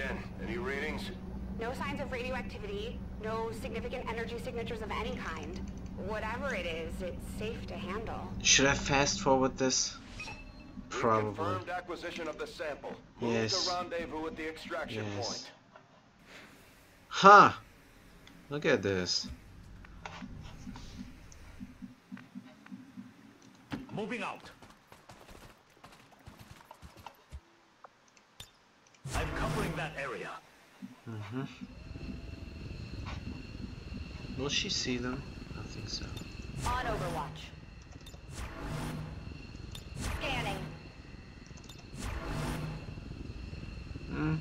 Shen, any readings? No signs of radioactivity, no significant energy signatures of any kind. Whatever it is, it's safe to handle. Should I fast forward this? Probably. Confirmed acquisition of the sample. Move Yes. to rendezvous at the extraction Yes. point. Huh! Look at this. Moving out. I'm covering that area. Mm-hmm. Will she see them? I think so. On Overwatch. Scanning. Hmm.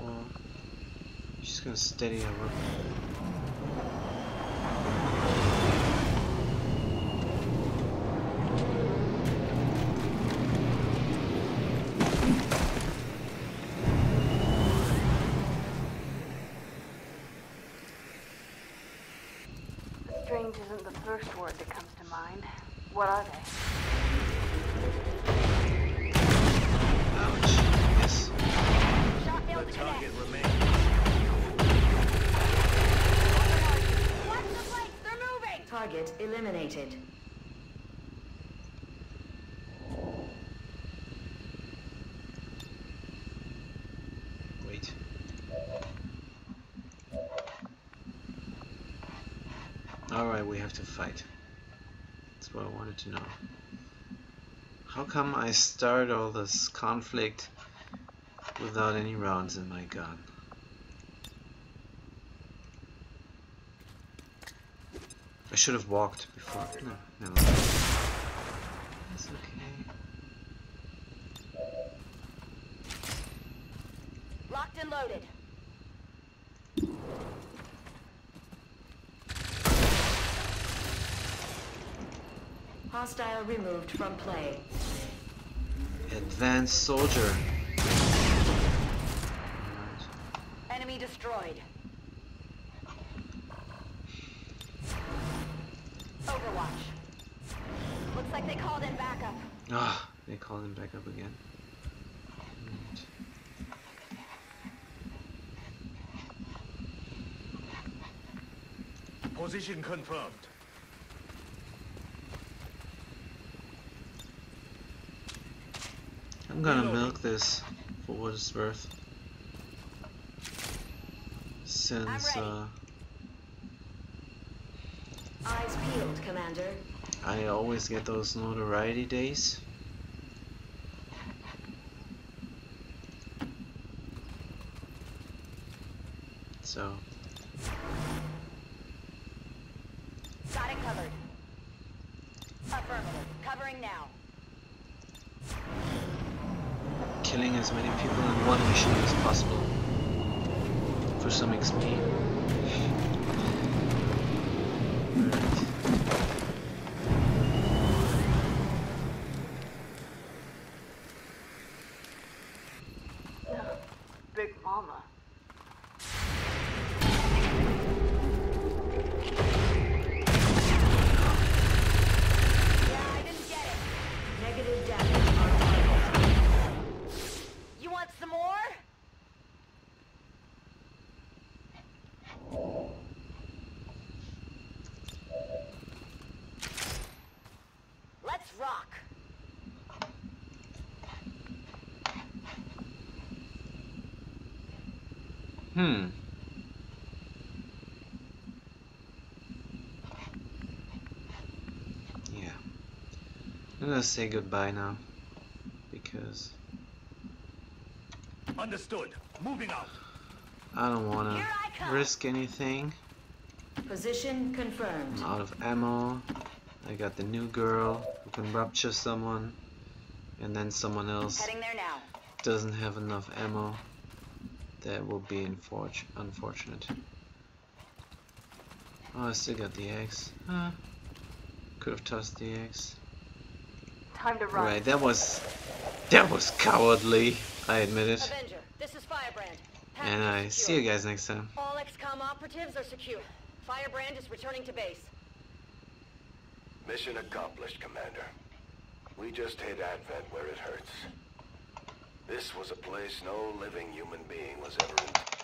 Careful. She's gonna steady her weapon. Strange isn't the first word that comes to mind. What are they? Ouch. Yes. Shot failed The to target connect. remains. Watch the flanks! They're moving! Target eliminated. Alright, we have to fight. That's what I wanted to know. How come I start all this conflict without any rounds in my gun? I should have walked before. No, never mind. That's okay. Locked and loaded. Hostile removed from play. Advanced soldier. Enemy destroyed. Overwatch. Looks like they called in backup. Ah, they called in back up again. Position confirmed. I'm gonna milk this for what it's worth. Since uh, Eyes peeled, Commander. I always get those notoriety days. So, Got it covered. Affirmative. Covering now. Killing as many people in one mission as possible for some XP. Big Mama. Yeah, I didn't get it. Negative damage on target. You want some more? Let's rock. Hmm. Yeah. I'm gonna say goodbye now. Because Understood. Moving out. I don't wanna I risk anything. Position confirmed. I'm out of ammo. I got the new girl who can rupture someone. And then someone else Heading there now. doesn't have enough ammo. That will be unfortunate. Oh, I still got the axe. Huh. Could have tossed the axe. Time to run. Right, that was that was cowardly. I admit it. Avenger, this is Firebrand. And I see you guys next time. All XCOM operatives are secure. Firebrand is returning to base. Mission accomplished, Commander. We just hit Advent where it hurts. This was a place no living human being was ever in.